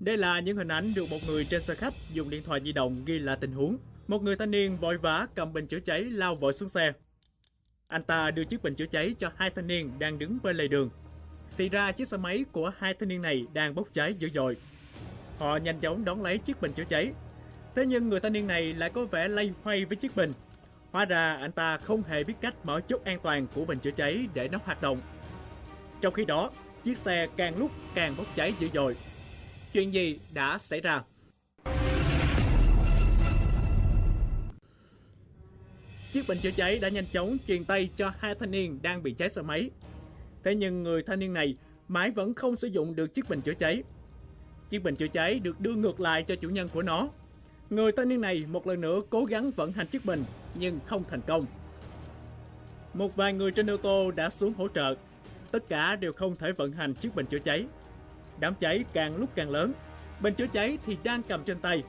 Đây là những hình ảnh được một người trên xe khách dùng điện thoại di động ghi lại tình huống. Một người thanh niên vội vã cầm bình chữa cháy lao vội xuống xe. Anh ta đưa chiếc bình chữa cháy cho hai thanh niên đang đứng bên lề đường. Thì ra chiếc xe máy của hai thanh niên này đang bốc cháy dữ dội. Họ nhanh chóng đón lấy chiếc bình chữa cháy. Thế nhưng người thanh niên này lại có vẻ lay hoay với chiếc bình. Hóa ra anh ta không hề biết cách mở chốt an toàn của bình chữa cháy để nó hoạt động. Trong khi đó, chiếc xe càng lúc càng bốc cháy dữ dội. Chuyện gì đã xảy ra? Chiếc bình chữa cháy đã nhanh chóng truyền tay cho hai thanh niên đang bị cháy xe máy. Thế nhưng người thanh niên này mãi vẫn không sử dụng được chiếc bình chữa cháy. Chiếc bình chữa cháy được đưa ngược lại cho chủ nhân của nó. Người thanh niên này một lần nữa cố gắng vận hành chiếc bình, nhưng không thành công. Một vài người trên ô tô đã xuống hỗ trợ. Tất cả đều không thể vận hành chiếc bình chữa cháy. Đám cháy càng lúc càng lớn. Bình chữa cháy thì đang cầm trên tay.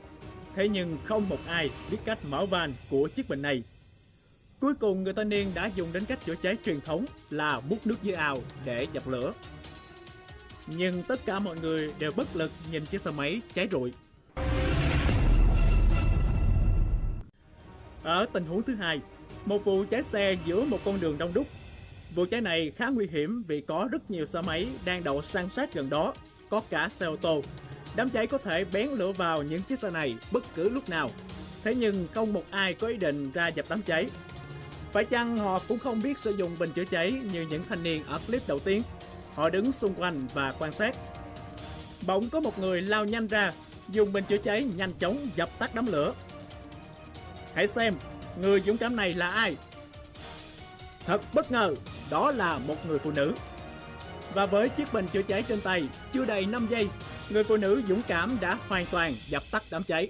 Thế nhưng không một ai biết cách mở van của chiếc bình này. Cuối cùng người thanh niên đã dùng đến cách chữa cháy truyền thống là múc nước dưới ao để dập lửa. Nhưng tất cả mọi người đều bất lực nhìn chiếc xe máy cháy rụi. Ở tình huống thứ hai, một vụ cháy xe giữa một con đường đông đúc. Vụ cháy này khá nguy hiểm vì có rất nhiều xe máy đang đậu san sát gần đó, có cả xe ô tô. Đám cháy có thể bén lửa vào những chiếc xe này bất cứ lúc nào. Thế nhưng không một ai có ý định ra dập đám cháy. Phải chăng họ cũng không biết sử dụng bình chữa cháy như những thanh niên ở clip đầu tiên? Họ đứng xung quanh và quan sát. Bỗng có một người lao nhanh ra, dùng bình chữa cháy nhanh chóng dập tắt đám lửa. Hãy xem, người dũng cảm này là ai? Thật bất ngờ, đó là một người phụ nữ. Và với chiếc bình chữa cháy trên tay, chưa đầy 5 giây, người phụ nữ dũng cảm đã hoàn toàn dập tắt đám cháy.